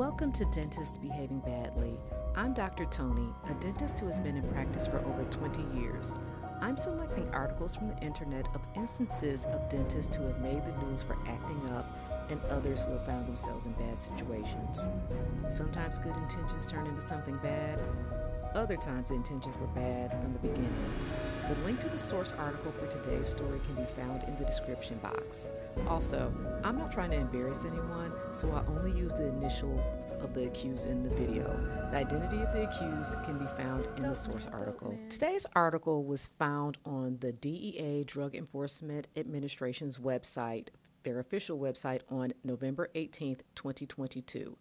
Welcome to Dentists Behaving Badly. I'm Dr. Toni, a dentist who has been in practice for over 20 years. I'm selecting articles from the internet of instances of dentists who have made the news for acting up and others who have found themselves in bad situations. Sometimes good intentions turn into something bad, other times the intentions were bad from the beginning. The link to the source article for today's story can be found in the description box. Also, I'm not trying to embarrass anyone, so I only use the initials of the accused in the video. The identity of the accused can be found in the source article. Today's article was found on the DEA Drug Enforcement Administration's website, their official website, on November 18th, 2022.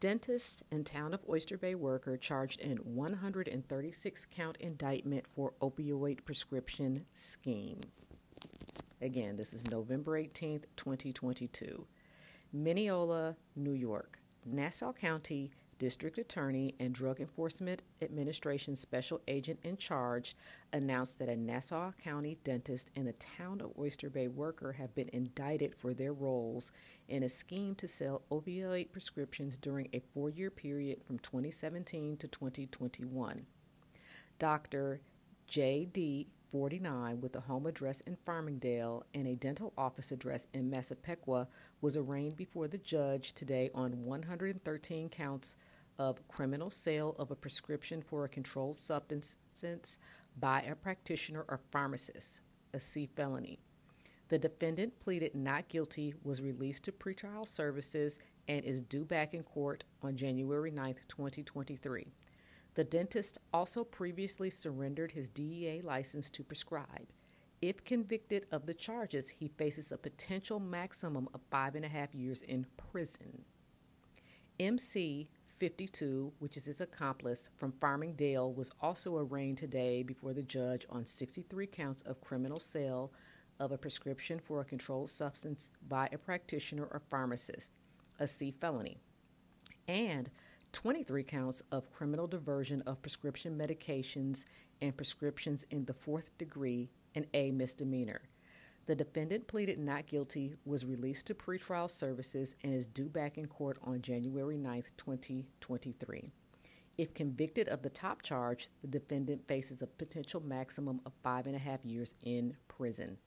Dentist and Town of Oyster Bay worker charged in 136 count indictment for opioid prescription scheme. Again, this is November 18th, 2022. Mineola, New York. Nassau County District Attorney and Drug Enforcement Administration Special Agent in charge announced that a Nassau County dentist and a town of Oyster Bay worker have been indicted for their roles in a scheme to sell opioid prescriptions during a four year period from 2017 to 2021. Dr. J.D. 49 with a home address in Farmingdale and a dental office address in Massapequa was arraigned before the judge today on 113 counts of criminal sale of a prescription for a controlled substance by a practitioner or pharmacist, a C felony. The defendant pleaded not guilty, was released to pretrial services, and is due back in court on January 9, 2023. The dentist also previously surrendered his DEA license to prescribe. If convicted of the charges, he faces a potential maximum of five and a half years in prison. MC 52, which is his accomplice from Farmingdale, was also arraigned today before the judge on 63 counts of criminal sale of a prescription for a controlled substance by a practitioner or pharmacist, a C felony, and 23 counts of criminal diversion of prescription medications and prescriptions in the fourth degree, an A misdemeanor. The defendant pleaded not guilty, was released to pretrial services, and is due back in court on January 9, 2023. If convicted of the top charge, the defendant faces a potential maximum of five and a half years in prison.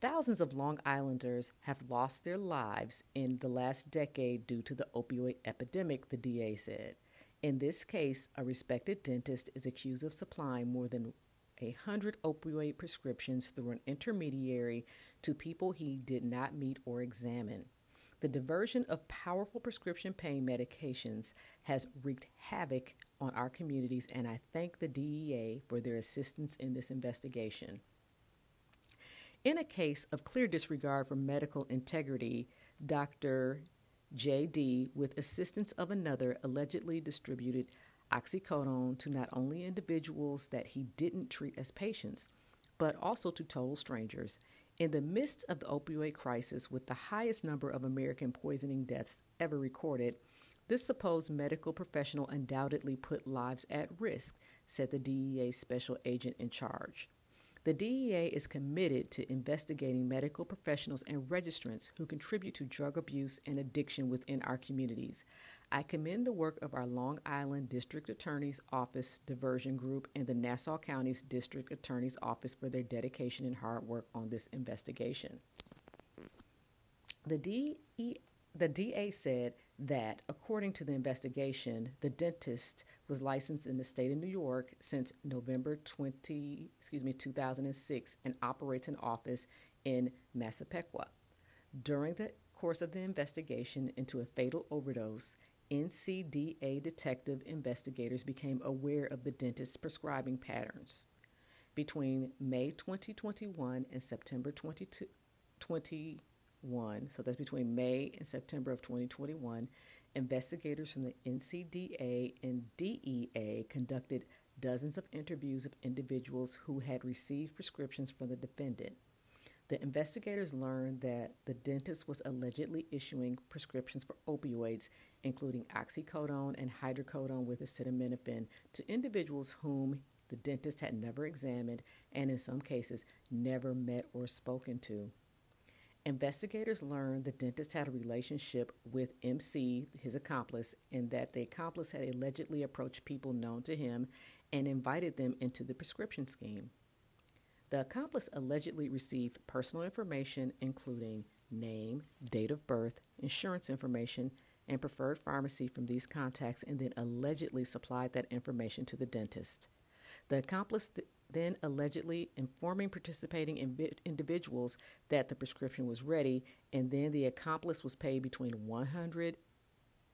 Thousands of Long Islanders have lost their lives in the last decade due to the opioid epidemic, the DA said. In this case, a respected dentist is accused of supplying more than a hundred opioid prescriptions through an intermediary to people he did not meet or examine. The diversion of powerful prescription pain medications has wreaked havoc on our communities, and I thank the DEA for their assistance in this investigation. In a case of clear disregard for medical integrity, Dr. J.D., with assistance of another, allegedly distributed oxycodone to not only individuals that he didn't treat as patients, but also to total strangers. In the midst of the opioid crisis, with the highest number of American poisoning deaths ever recorded, this supposed medical professional undoubtedly put lives at risk, said the DEA special agent in charge. The DEA is committed to investigating medical professionals and registrants who contribute to drug abuse and addiction within our communities. I commend the work of our Long Island District Attorney's Office Diversion Group and the Nassau County's District Attorney's Office for their dedication and hard work on this investigation. The DEA the DA said that, according to the investigation, the dentist was licensed in the state of New York since November 20, excuse me, 2006 and operates an office in Massapequa. During the course of the investigation into a fatal overdose, NCDA detective investigators became aware of the dentist's prescribing patterns. Between May 2021 and September 2021, so that's between May and September of 2021, investigators from the NCDA and DEA conducted dozens of interviews of individuals who had received prescriptions from the defendant. The investigators learned that the dentist was allegedly issuing prescriptions for opioids, including oxycodone and hydrocodone with acetaminophen, to individuals whom the dentist had never examined and, in some cases, never met or spoken to. Investigators learned the dentist had a relationship with MC, his accomplice, and that the accomplice had allegedly approached people known to him and invited them into the prescription scheme. The accomplice allegedly received personal information, including name, date of birth, insurance information, and preferred pharmacy from these contacts, and then allegedly supplied that information to the dentist. The accomplice th- then allegedly informing participating individuals that the prescription was ready, and then the accomplice was paid between $150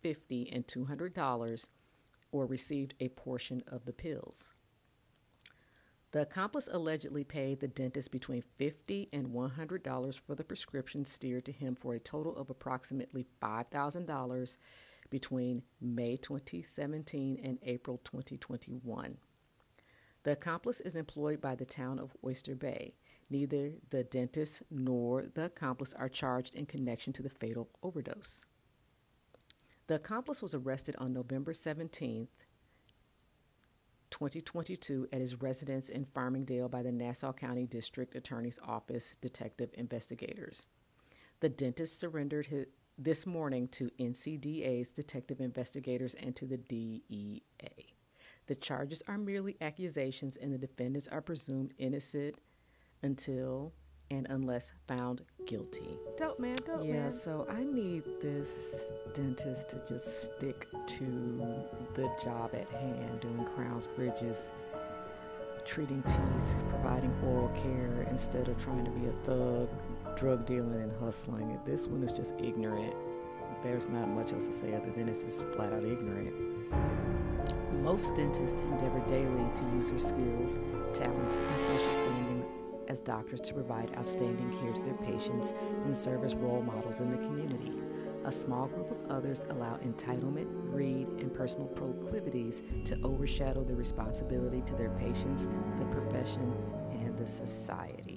and $200 or received a portion of the pills. The accomplice allegedly paid the dentist between 50 and $100 for the prescription steered to him for a total of approximately $5,000 between May 2017 and April 2021. The accomplice is employed by the town of Oyster Bay. Neither the dentist nor the accomplice are charged in connection to the fatal overdose. The accomplice was arrested on November 17th 2022 at his residence in Farmingdale by the Nassau County District Attorney's Office detective investigators. The dentist surrendered his, this morning to NCDA's detective investigators and to the DEA. The charges are merely accusations, and the defendants are presumed innocent until and unless found guilty. Dope man, dope yeah, man. so I need this dentist to just stick to the job at hand, doing crowns, bridges, treating teeth, providing oral care instead of trying to be a thug, drug dealing and hustling. This one is just ignorant. There's not much else to say other than it's just flat out ignorant. Most dentists endeavor daily to use their skills, talents, and social standing as doctors to provide outstanding care to their patients and serve as role models in the community. A small group of others allow entitlement, greed, and personal proclivities to overshadow the responsibility to their patients, the profession, and the society.